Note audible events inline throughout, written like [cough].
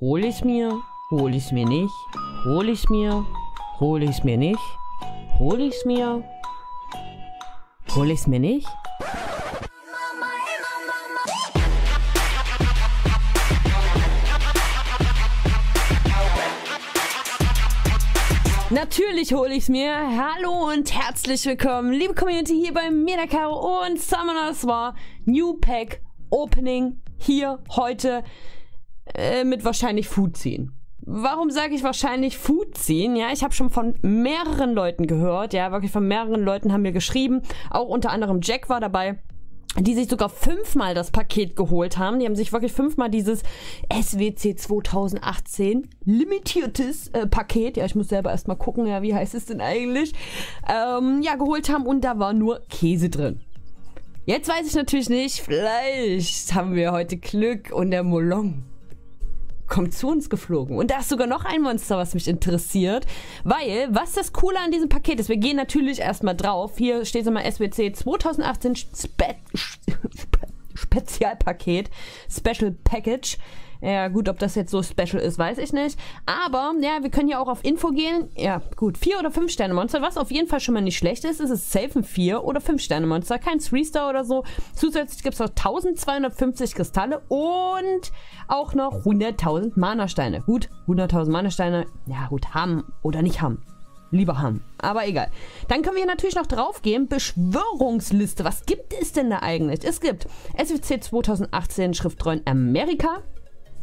Hol ich's mir? Hol ich's mir nicht? Hol ich's mir? Hol ich's mir nicht? Hol ich's mir? Hol ich's mir nicht? Natürlich hole ich's mir. Hallo und herzlich willkommen, liebe Community, hier bei Medakaro und Summoners war New Pack Opening hier heute äh, mit wahrscheinlich Food ziehen. Warum sage ich wahrscheinlich Food ziehen? Ja, ich habe schon von mehreren Leuten gehört, ja, wirklich von mehreren Leuten haben mir geschrieben, auch unter anderem Jack war dabei die sich sogar fünfmal das Paket geholt haben. Die haben sich wirklich fünfmal dieses SWC 2018 limitiertes äh, Paket, ja, ich muss selber erstmal gucken, ja, wie heißt es denn eigentlich, ähm, ja, geholt haben und da war nur Käse drin. Jetzt weiß ich natürlich nicht, vielleicht haben wir heute Glück und der Molong kommt zu uns geflogen. Und da ist sogar noch ein Monster, was mich interessiert. Weil, was das Coole an diesem Paket ist, wir gehen natürlich erstmal drauf. Hier steht mal SWC 2018 Spe Spezialpaket, Special Package. Ja, gut, ob das jetzt so special ist, weiß ich nicht. Aber, ja, wir können ja auch auf Info gehen. Ja, gut, 4 oder 5 Sterne Monster, was auf jeden Fall schon mal nicht schlecht ist, ist es safe ein 4 oder 5 Sterne Monster, kein 3-Star oder so. Zusätzlich gibt es noch 1250 Kristalle und auch noch 100.000 Mana-Steine. Gut, 100.000 Mana-Steine, ja gut, haben oder nicht haben lieber haben. Aber egal. Dann können wir hier natürlich noch draufgehen. Beschwörungsliste. Was gibt es denn da eigentlich? Es gibt SWC 2018 Schriftrollen Amerika.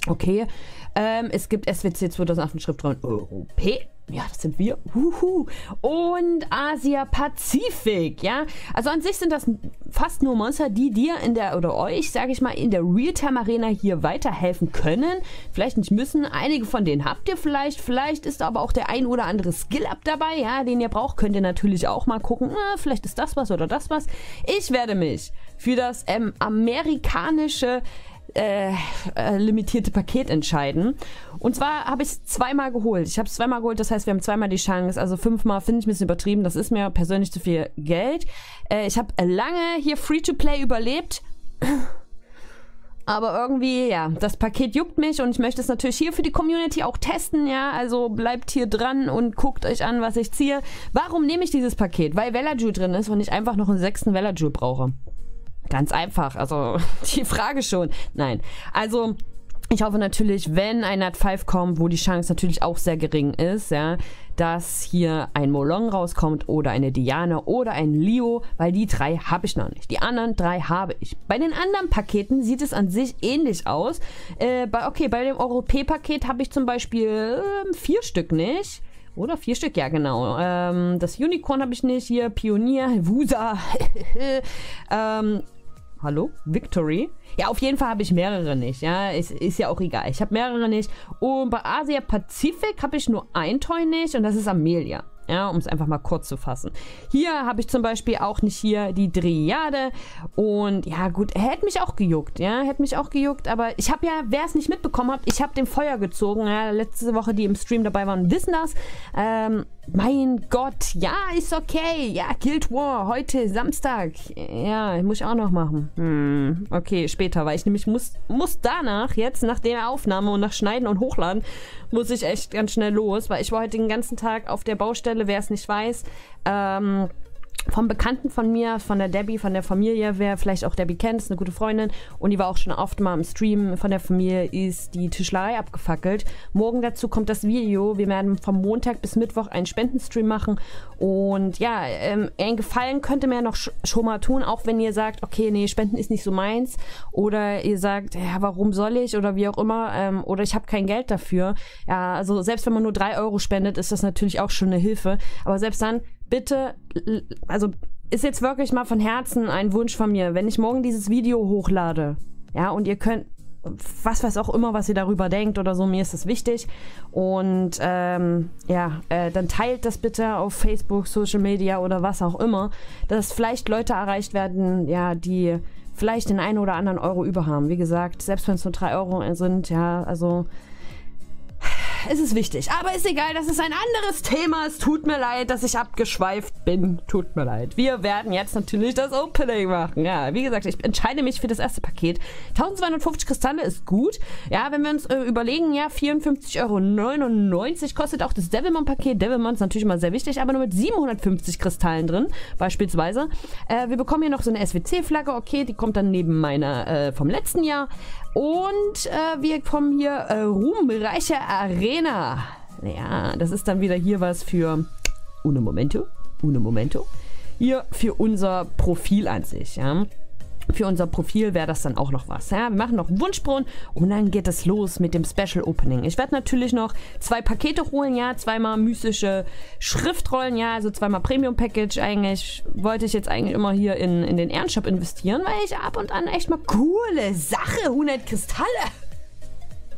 Okay. Ähm, es gibt SWC 2008 Schriftraum Europä. Ja, das sind wir. Uhu. Und Asia-Pazifik, ja. Also an sich sind das fast nur Monster, die dir in der, oder euch, sage ich mal, in der Realtime-Arena hier weiterhelfen können. Vielleicht nicht müssen. Einige von denen habt ihr vielleicht. Vielleicht ist aber auch der ein oder andere Skill-Up dabei, ja, den ihr braucht. Könnt ihr natürlich auch mal gucken. Na, vielleicht ist das was oder das was. Ich werde mich für das ähm, amerikanische äh, äh, limitierte Paket entscheiden. Und zwar habe ich es zweimal geholt. Ich habe es zweimal geholt, das heißt, wir haben zweimal die Chance. Also fünfmal finde ich ein bisschen übertrieben. Das ist mir persönlich zu viel Geld. Äh, ich habe lange hier Free-to-Play überlebt. Aber irgendwie, ja, das Paket juckt mich und ich möchte es natürlich hier für die Community auch testen, ja. Also bleibt hier dran und guckt euch an, was ich ziehe. Warum nehme ich dieses Paket? Weil Velajul drin ist und ich einfach noch einen sechsten Velajul brauche. Ganz einfach, also [laughs] die Frage schon. Nein, also ich hoffe natürlich, wenn ein Nat 5 kommt, wo die Chance natürlich auch sehr gering ist, ja, dass hier ein Molong rauskommt oder eine Diana oder ein Leo, weil die drei habe ich noch nicht. Die anderen drei habe ich. Bei den anderen Paketen sieht es an sich ähnlich aus. Äh, bei, okay, bei dem Europä-Paket habe ich zum Beispiel äh, vier Stück nicht. Oder vier Stück, ja genau. Ähm, das Unicorn habe ich nicht. Hier Pionier, [laughs] Wusa. [laughs] ähm, Hallo? Victory? Ja, auf jeden Fall habe ich mehrere nicht. Ja, ist, ist ja auch egal. Ich habe mehrere nicht. Und bei Asia Pazifik habe ich nur ein Toy nicht und das ist Amelia. Ja, um es einfach mal kurz zu fassen. Hier habe ich zum Beispiel auch nicht hier die Dryade. Und ja, gut, hätte mich auch gejuckt. Ja, hätte mich auch gejuckt. Aber ich habe ja, wer es nicht mitbekommen hat, ich habe den Feuer gezogen. Ja, letzte Woche, die im Stream dabei waren, wissen das. Ähm, mein Gott, ja, ist okay. Ja, Guild War, heute Samstag. Ja, muss ich auch noch machen. Hm, okay, später, weil ich nämlich muss, muss danach, jetzt nach der Aufnahme und nach Schneiden und Hochladen, muss ich echt ganz schnell los, weil ich war heute den ganzen Tag auf der Baustelle, wer es nicht weiß. Ähm, vom Bekannten von mir, von der Debbie, von der Familie, wer vielleicht auch Debbie kennt, ist eine gute Freundin und die war auch schon oft mal im Stream von der Familie, ist die Tischlerei abgefackelt. Morgen dazu kommt das Video. Wir werden vom Montag bis Mittwoch einen Spendenstream machen und ja, ähm, einen Gefallen könnte mir noch schon mal tun, auch wenn ihr sagt, okay, nee, Spenden ist nicht so meins oder ihr sagt, ja, warum soll ich oder wie auch immer ähm, oder ich habe kein Geld dafür. Ja, also selbst wenn man nur drei Euro spendet, ist das natürlich auch schon eine Hilfe, aber selbst dann bitte, also ist jetzt wirklich mal von Herzen ein Wunsch von mir, wenn ich morgen dieses Video hochlade, ja, und ihr könnt, was weiß auch immer, was ihr darüber denkt oder so, mir ist das wichtig. Und ähm, ja, äh, dann teilt das bitte auf Facebook, Social Media oder was auch immer, dass vielleicht Leute erreicht werden, ja, die vielleicht den einen oder anderen Euro über haben. Wie gesagt, selbst wenn es nur drei Euro sind, ja, also es ist wichtig. Aber ist egal, das ist ein anderes Thema. Es tut mir leid, dass ich abgeschweift bin. Tut mir leid. Wir werden jetzt natürlich das Opening machen. Ja, wie gesagt, ich entscheide mich für das erste Paket. 1250 Kristalle ist gut. Ja, wenn wir uns äh, überlegen, ja, 54,99 Euro kostet auch das Devilmon-Paket. Devilmon ist natürlich immer sehr wichtig, aber nur mit 750 Kristallen drin, beispielsweise. Äh, wir bekommen hier noch so eine SWC-Flagge. Okay, die kommt dann neben meiner äh, vom letzten Jahr. Und äh, wir kommen hier äh, ruhmreiche Arena. Ja, das ist dann wieder hier was für Uno Momento. Uno Momento. Hier für unser Profil an sich, ja für unser Profil wäre das dann auch noch was. Ja, wir machen noch Wunschbrunnen und dann geht es los mit dem Special Opening. Ich werde natürlich noch zwei Pakete holen, ja, zweimal mystische Schriftrollen, ja, also zweimal Premium Package. Eigentlich wollte ich jetzt eigentlich immer hier in, in den Ehrenshop investieren, weil ich ab und an echt mal coole Sache, 100 Kristalle.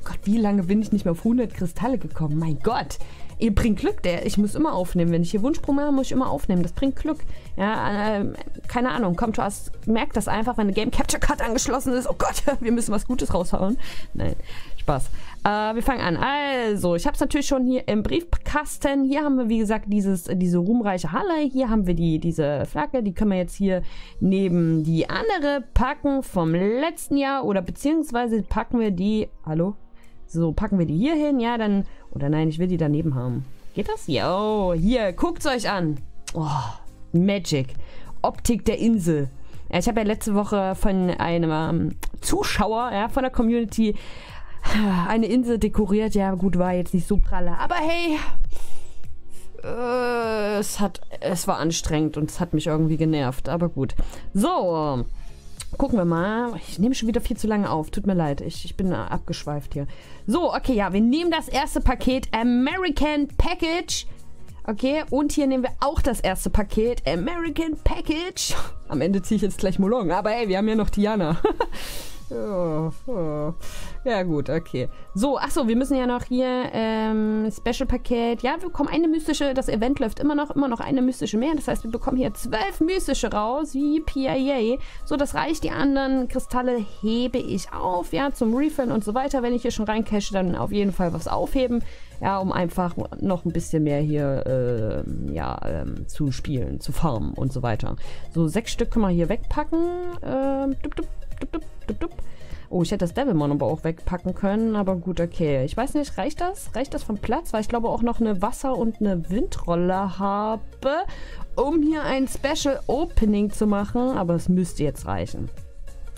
Gott, wie lange bin ich nicht mehr auf 100 Kristalle gekommen? Mein Gott ihr bringt Glück. Der, ich muss immer aufnehmen. Wenn ich hier Wunschspruch mache, muss ich immer aufnehmen. Das bringt Glück. Ja, äh, keine Ahnung. Kommt, du hast, merkt das einfach, wenn eine Game Capture Card angeschlossen ist. Oh Gott, [laughs] wir müssen was Gutes raushauen. Nein, Spaß. Äh, wir fangen an. Also, ich habe es natürlich schon hier im Briefkasten. Hier haben wir, wie gesagt, dieses, diese ruhmreiche Halle. Hier haben wir die, diese Flagge. Die können wir jetzt hier neben die andere packen vom letzten Jahr. Oder beziehungsweise packen wir die. Hallo? So, packen wir die hier hin. Ja, dann oder nein, ich will die daneben haben. Geht das? Jo, hier, guckt's euch an. Oh, Magic. Optik der Insel. Ich habe ja letzte Woche von einem ähm, Zuschauer ja, von der Community eine Insel dekoriert. Ja, gut, war jetzt nicht so pralle. Aber hey, äh, es, hat, es war anstrengend und es hat mich irgendwie genervt. Aber gut. So, Gucken wir mal. Ich nehme schon wieder viel zu lange auf. Tut mir leid. Ich, ich bin abgeschweift hier. So, okay, ja. Wir nehmen das erste Paket American Package. Okay, und hier nehmen wir auch das erste Paket American Package. Am Ende ziehe ich jetzt gleich Molong. Aber ey, wir haben ja noch Diana. [laughs] Ja, gut, okay. So, achso, wir müssen ja noch hier ähm, Special-Paket. Ja, wir bekommen eine mystische, das Event läuft immer noch, immer noch eine mystische mehr. Das heißt, wir bekommen hier zwölf mystische raus. Yippie So, das reicht. Die anderen Kristalle hebe ich auf, ja, zum Refillen und so weiter. Wenn ich hier schon reincache, dann auf jeden Fall was aufheben. Ja, um einfach noch ein bisschen mehr hier, äh, ja, ähm, zu spielen, zu farmen und so weiter. So, sechs Stück können wir hier wegpacken. Ähm, dup, dup, Oh, ich hätte das Devilmon aber auch wegpacken können, aber gut, okay. Ich weiß nicht, reicht das? Reicht das vom Platz? Weil ich glaube auch noch eine Wasser- und eine Windrolle habe, um hier ein Special Opening zu machen. Aber es müsste jetzt reichen.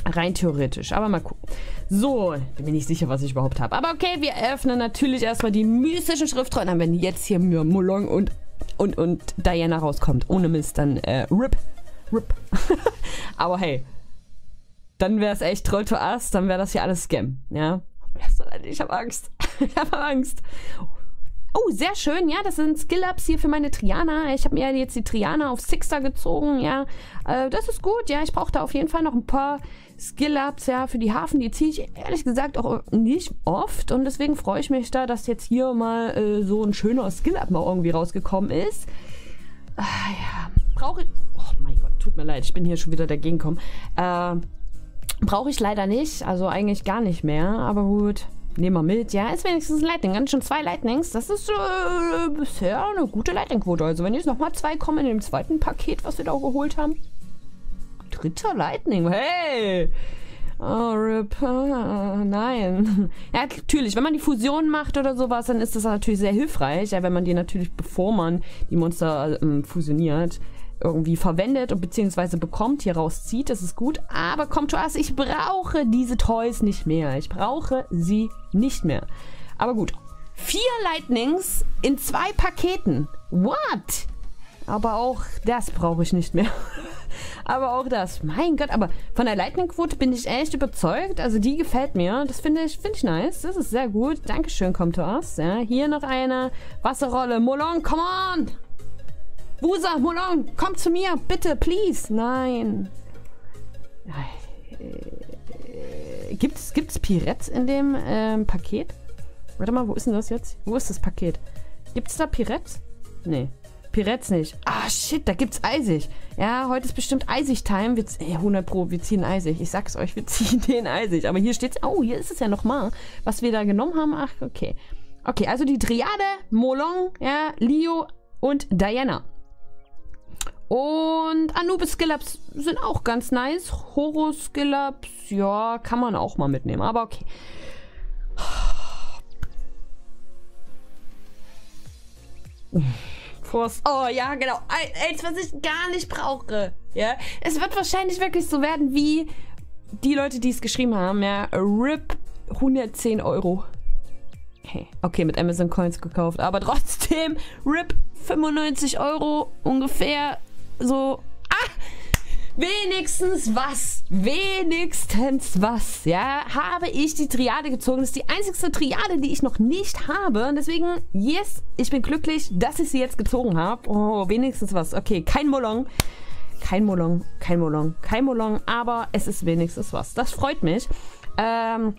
Rein theoretisch, aber mal gucken. So, bin mir nicht sicher, was ich überhaupt habe. Aber okay, wir öffnen natürlich erstmal die mystischen Schriftrollen. Wenn jetzt hier Mulong und, und, und Diana rauskommt, ohne Mist, dann äh, RIP. RIP. [laughs] aber hey, dann wäre es echt Troll to Us, dann wäre das hier alles Scam, ja. Ich habe Angst. [laughs] ich habe Angst. Oh, sehr schön, ja, das sind Skill-Ups hier für meine Triana. Ich habe mir jetzt die Triana auf Sixer gezogen, ja. Äh, das ist gut, ja, ich brauche da auf jeden Fall noch ein paar Skill-Ups, ja, für die Hafen. Die ziehe ich ehrlich gesagt auch nicht oft und deswegen freue ich mich da, dass jetzt hier mal äh, so ein schöner Skill-Up mal irgendwie rausgekommen ist. Ah, ja, brauche ich... Oh mein Gott, tut mir leid, ich bin hier schon wieder dagegen gekommen. Äh, Brauche ich leider nicht, also eigentlich gar nicht mehr, aber gut. Nehmen wir mit. Ja, ist wenigstens ein Lightning. Ganz schon zwei Lightnings. Das ist äh, bisher eine gute Lightning-Quote. Also wenn jetzt nochmal zwei kommen in dem zweiten Paket, was wir da geholt haben. Dritter Lightning. Hey! Oh, RIP. Ah, nein. [laughs] Ja, natürlich. Wenn man die Fusion macht oder sowas, dann ist das natürlich sehr hilfreich. Ja, wenn man die natürlich, bevor man die Monster ähm, fusioniert, irgendwie verwendet und beziehungsweise bekommt, hier rauszieht, das ist gut. Aber kommt was, ich brauche diese Toys nicht mehr. Ich brauche sie nicht mehr. Aber gut. Vier Lightnings in zwei Paketen. What? Aber auch das brauche ich nicht mehr. [laughs] aber auch das. Mein Gott, aber von der Lightning-Quote bin ich echt überzeugt. Also die gefällt mir. Das finde ich, finde ich nice. Das ist sehr gut. Dankeschön, kommt aus. Ja, hier noch eine Wasserrolle. Molon, come on! Busa, Molong, komm zu mir, bitte, please. Nein. Äh, gibt's, gibt's Pirettes in dem ähm, Paket? Warte mal, wo ist denn das jetzt? Wo ist das Paket? Gibt's da Pirettes? Nee. Pirettes nicht. Ah, shit, da gibt's Eisig. Ja, heute ist bestimmt Eisig-Time. Ey, 100 Pro, wir ziehen Eisig. Ich sag's euch, wir [laughs] ziehen den Eisig. Aber hier steht's, oh, hier ist es ja nochmal, was wir da genommen haben. Ach, okay. Okay, also die Triade, Molong, ja, Leo und Diana. Und Anubis Skillups sind auch ganz nice. Horus Skillups, ja, kann man auch mal mitnehmen, aber okay. Forst. Oh ja, genau. Eins, was ich gar nicht brauche. Ja. Es wird wahrscheinlich wirklich so werden wie die Leute, die es geschrieben haben. Ja. RIP 110 Euro. Hey, okay, mit Amazon Coins gekauft, aber trotzdem RIP 95 Euro ungefähr so. Ah! Wenigstens was, wenigstens was, ja, habe ich die Triade gezogen. Das ist die einzigste Triade, die ich noch nicht habe. Und deswegen, yes, ich bin glücklich, dass ich sie jetzt gezogen habe. Oh, wenigstens was. Okay, kein Molong. Kein Molong, kein Molong, kein Molong, aber es ist wenigstens was. Das freut mich. Ähm,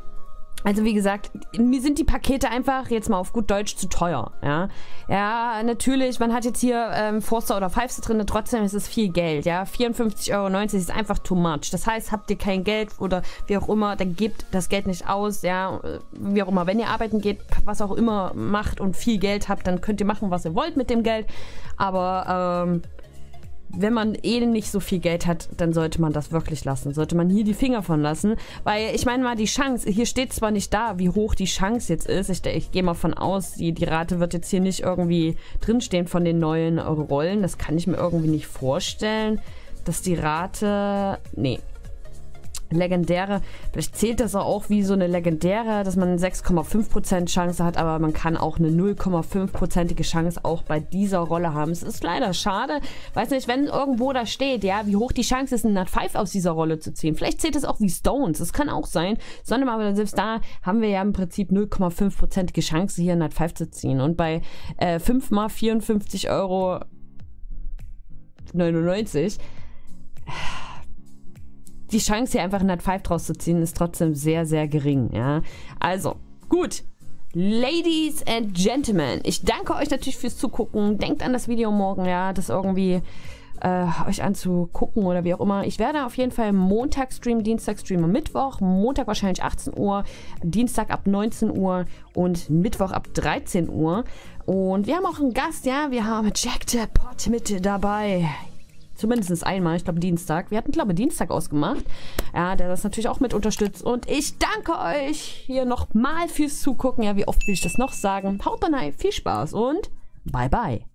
also wie gesagt, mir sind die Pakete einfach jetzt mal auf gut Deutsch zu teuer. Ja, ja natürlich, man hat jetzt hier ähm, Forster oder Fivester drin, trotzdem ist es viel Geld. Ja, 54,90 Euro ist einfach too much. Das heißt, habt ihr kein Geld oder wie auch immer, dann gebt das Geld nicht aus. Ja, wie auch immer, wenn ihr arbeiten geht, was auch immer macht und viel Geld habt, dann könnt ihr machen, was ihr wollt mit dem Geld. Aber ähm, wenn man eh nicht so viel Geld hat, dann sollte man das wirklich lassen. Sollte man hier die Finger von lassen. Weil ich meine mal, die Chance, hier steht zwar nicht da, wie hoch die Chance jetzt ist. Ich, ich gehe mal von aus, die, die Rate wird jetzt hier nicht irgendwie drinstehen von den neuen Rollen. Das kann ich mir irgendwie nicht vorstellen, dass die Rate. Nee, legendäre, vielleicht zählt das auch wie so eine legendäre, dass man 6,5% Chance hat, aber man kann auch eine 0,5%ige Chance auch bei dieser Rolle haben. Es ist leider schade. Weiß nicht, wenn irgendwo da steht, ja, wie hoch die Chance ist, einen Nat 5 aus dieser Rolle zu ziehen. Vielleicht zählt es auch wie Stones. Das kann auch sein. Sondern aber selbst da haben wir ja im Prinzip 0,5%ige Chance, hier einen Nat 5 zu ziehen. Und bei äh, 5 mal 54 Euro 99 die Chance, hier einfach einen 5 draus zu ziehen, ist trotzdem sehr, sehr gering. Ja? Also, gut. Ladies and Gentlemen, ich danke euch natürlich fürs Zugucken. Denkt an das Video morgen, ja, das irgendwie äh, euch anzugucken oder wie auch immer. Ich werde auf jeden Fall Montag streamen, Dienstag streamen, Mittwoch, Montag wahrscheinlich 18 Uhr, Dienstag ab 19 Uhr und Mittwoch ab 13 Uhr. Und wir haben auch einen Gast, ja, wir haben Jack the Pot mit dabei. Zumindest einmal, ich glaube Dienstag. Wir hatten, glaube ich, Dienstag ausgemacht. Ja, der das natürlich auch mit unterstützt. Und ich danke euch hier nochmal fürs Zugucken. Ja, wie oft will ich das noch sagen? Haut rein, viel Spaß und bye bye.